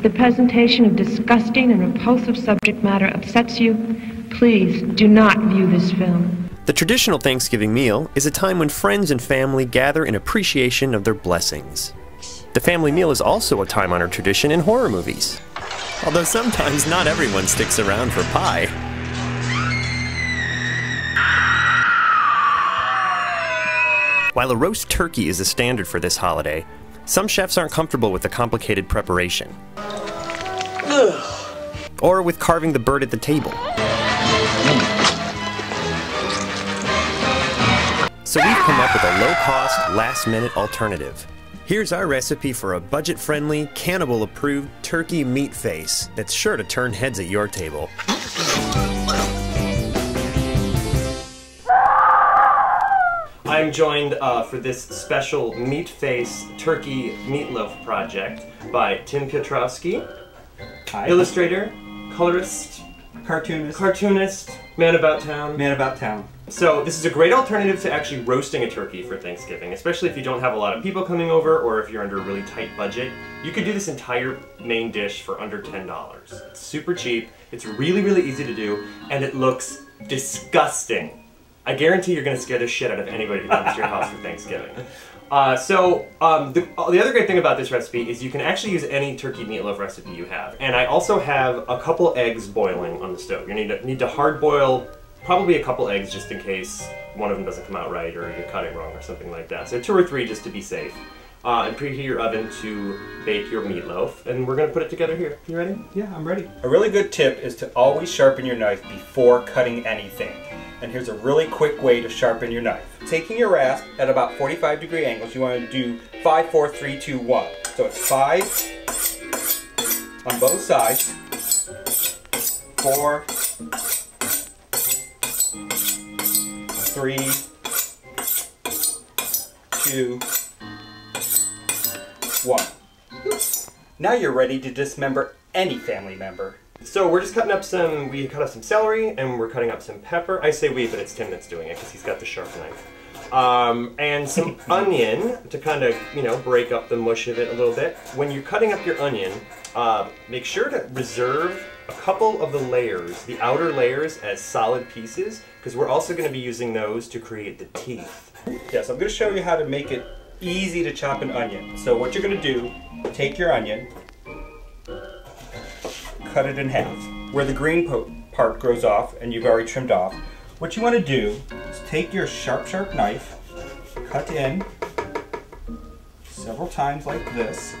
If the presentation of disgusting and repulsive subject matter upsets you, please do not view this film. The traditional Thanksgiving meal is a time when friends and family gather in appreciation of their blessings. The family meal is also a time honored tradition in horror movies. Although sometimes not everyone sticks around for pie. While a roast turkey is a standard for this holiday, some chefs aren't comfortable with the complicated preparation. Or with carving the bird at the table. So we've come up with a low-cost, last-minute alternative. Here's our recipe for a budget-friendly, cannibal-approved turkey meat face that's sure to turn heads at your table. I'm joined uh, for this special meat face turkey meatloaf project by Tim Piotrowski, Hi. illustrator, colorist, cartoonist. cartoonist, man about town. Man about town. So this is a great alternative to actually roasting a turkey for Thanksgiving, especially if you don't have a lot of people coming over or if you're under a really tight budget. You could do this entire main dish for under $10. It's super cheap, it's really, really easy to do, and it looks disgusting. I guarantee you're gonna scare the shit out of anybody who comes to your house for Thanksgiving. Uh, so um, the, the other great thing about this recipe is you can actually use any turkey meatloaf recipe you have. And I also have a couple eggs boiling on the stove. You need to, need to hard boil probably a couple eggs just in case one of them doesn't come out right or you cut it wrong or something like that. So two or three just to be safe. Uh, and preheat your oven to bake your meatloaf. And we're gonna put it together here. You ready? Yeah, I'm ready. A really good tip is to always sharpen your knife before cutting anything. And here's a really quick way to sharpen your knife. Taking your rasp at about 45 degree angles, you want to do 5, 4, 3, 2, 1. So it's 5 on both sides, 4, 3, 2, 1. Now you're ready to dismember any family member. So we're just cutting up some, we cut up some celery and we're cutting up some pepper. I say we, but it's Tim that's doing it because he's got the sharp knife. Um, and some onion to kind of, you know, break up the mush of it a little bit. When you're cutting up your onion, uh, make sure to reserve a couple of the layers, the outer layers, as solid pieces because we're also going to be using those to create the teeth. Yes, I'm going to show you how to make it easy to chop an onion. So what you're going to do, take your onion, cut it in half. Where the green part grows off and you've already trimmed off, what you want to do is take your sharp, sharp knife, cut in several times like this,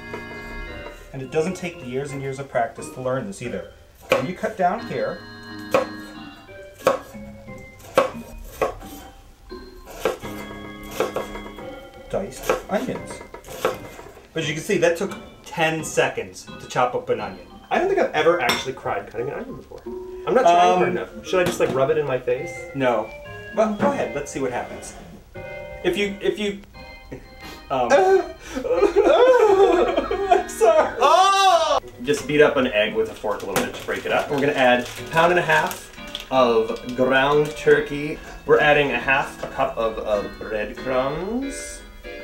and it doesn't take years and years of practice to learn this either. And you cut down here, onions. But as you can see, that took 10 seconds to chop up an onion. I don't think I've ever actually cried cutting an onion before. I'm not trying Um, hard enough. Should I just like rub it in my face? No. Well, go ahead. Let's see what happens. If you, if you, um, I'm sorry. Oh! Just beat up an egg with a fork a little bit to break it up. We're gonna add a pound and a half of ground turkey. We're adding a half a cup of, of breadcrumbs.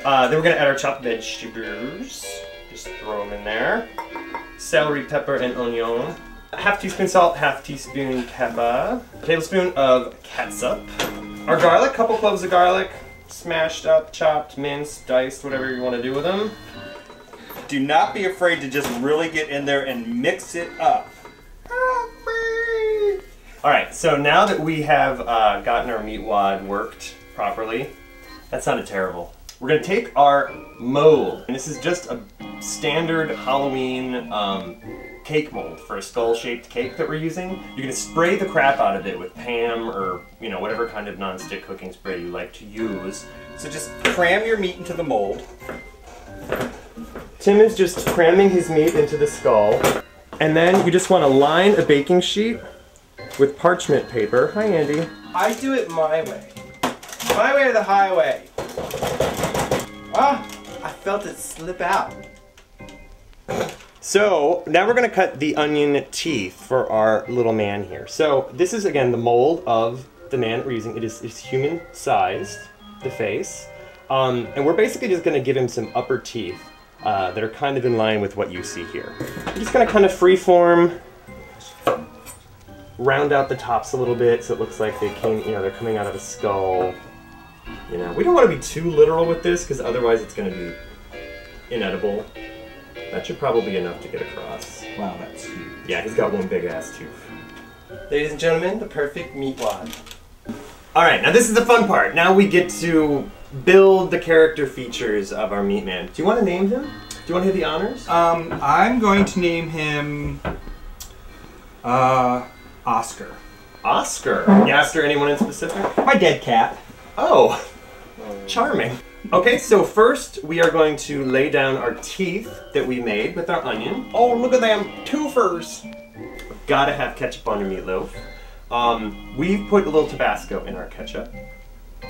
Uh, then we're gonna add our chopped vegetables. Just throw them in there. Celery, pepper, and onion. A half teaspoon salt, half teaspoon pepper. A tablespoon of catsup. Our garlic, couple cloves of garlic, smashed up, chopped, minced, diced, whatever you want to do with them. Do not be afraid to just really get in there and mix it up. All right, so now that we have uh, gotten our meat wad worked properly, that sounded terrible. We're gonna take our mold, and this is just a standard Halloween um, cake mold for a skull-shaped cake that we're using. You're gonna spray the crap out of it with Pam or you know whatever kind of non-stick cooking spray you like to use. So just cram your meat into the mold. Tim is just cramming his meat into the skull, and then you just want to line a baking sheet with parchment paper. Hi, Andy. I do it my way. My way or the highway. Ah, I felt it slip out. So now we're gonna cut the onion teeth for our little man here. So this is again the mold of the man we're using. It is it's human sized, the face. Um, and we're basically just gonna give him some upper teeth. uh, that are kind of in line with what you see here. I'm just gonna kind of freeform, round out the tops a little bit so it looks like they came, you know, they're coming out of a skull. You know, we don't want to be too literal with this because otherwise it's gonna be inedible. That should probably be enough to get across. Wow, that's huge. Yeah, he's got one big ass tooth. Ladies and gentlemen, the perfect meat wad. All right, now this is the fun part. Now we get to build the character features of our meat man. Do you want to name him? Do you want to hear the honors? Um, I'm going to name him uh, Oscar. Oscar. You after anyone in specific? My dead cat. Oh, charming. Okay, so first we are going to lay down our teeth that we made with our onion. Oh, look at them twofers. Gotta have ketchup on your meatloaf. Um, we've put a little Tabasco in our ketchup.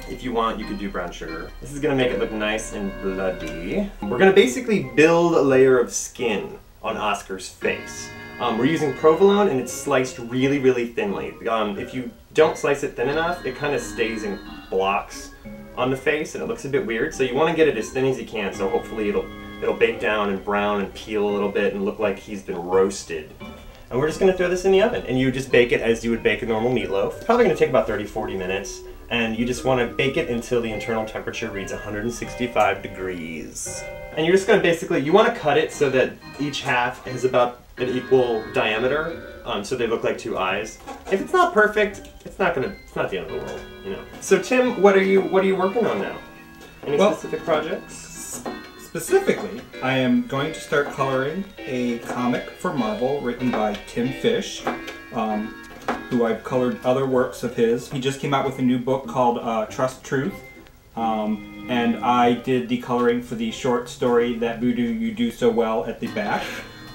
If you want, you could do brown sugar. This is gonna make it look nice and bloody. We're gonna basically build a layer of skin on Oscar's face. Um, we're using provolone and it's sliced really, really thinly. Um, if you don't slice it thin enough, it kind of stays in blocks on the face and it looks a bit weird. So you want to get it as thin as you can so hopefully it'll it'll bake down and brown and peel a little bit and look like he's been roasted. And we're just going to throw this in the oven and you just bake it as you would bake a normal meatloaf. Probably going to take about 30-40 minutes and you just want to bake it until the internal temperature reads 165 degrees. And you're just going to basically, you want to cut it so that each half is about an equal diameter, um, so they look like two eyes. If it's not perfect, it's not gonna, it's not the end of the world, you know. So Tim, what are you, what are you working on now? Any Well- specific projects? Specifically, I am going to start coloring a comic for Marvel written by Tim Fish, um, who I've colored other works of his. He just came out with a new book called uh, Trust Truth, um, and I did the coloring for the short story that Voodoo You Do So Well at the back.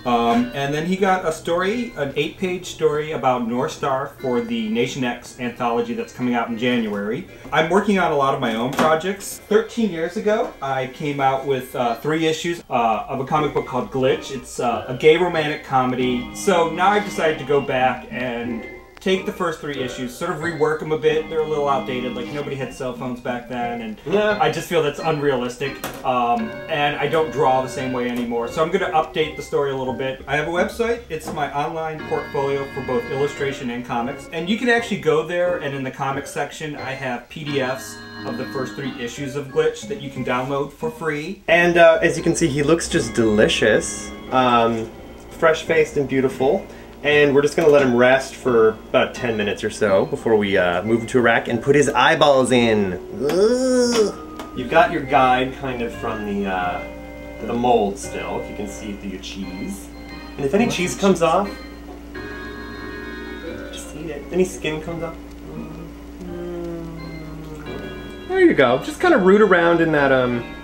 Um, and then he got a story, an eight page story about Northstar for the Nation X anthology that's coming out in January. I'm working on a lot of my own projects. 13 years ago, I came out with uh, three issues uh, of a comic book called Glitch. It's uh, a gay romantic comedy. So now I've decided to go back and take the first three issues, sort of rework them a bit. They're a little outdated, like nobody had cell phones back then, and Yeah. I just feel that's unrealistic. Um, and I don't draw the same way anymore. So I'm going to update the story a little bit. I have a website. It's my online portfolio for both illustration and comics. And you can actually go there, and in the comics section, I have PDFs of the first three issues of Glitch that you can download for free. And uh, as you can see, he looks just delicious, um, fresh-faced and beautiful. And we're just gonna let him rest for about 10 minutes or so before we uh, move him to a rack and put his eyeballs in. Ugh. You've got your guide kind of from the uh, the mold still, if you can see through your cheese. And if any cheese comes off, just eat it. Any skin comes off. There you go. Just kind of root around in that um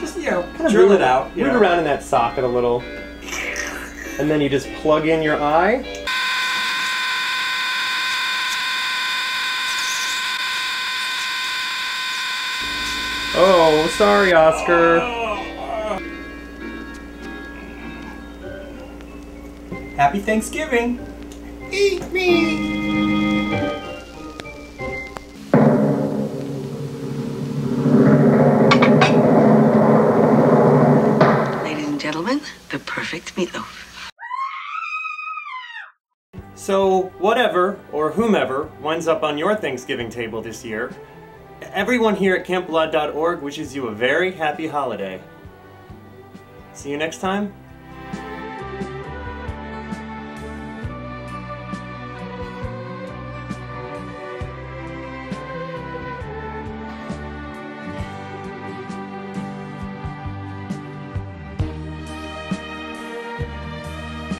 Just, you know, kind of drill root it out. Root know. around in that socket a little. And then you just plug in your eye. Oh, sorry, Oscar. Happy Thanksgiving! Eat me! Ladies and gentlemen, the perfect meatloaf. So, whatever, or whomever, winds up on your Thanksgiving table this year, everyone here at campblood.org wishes you a very happy holiday. See you next time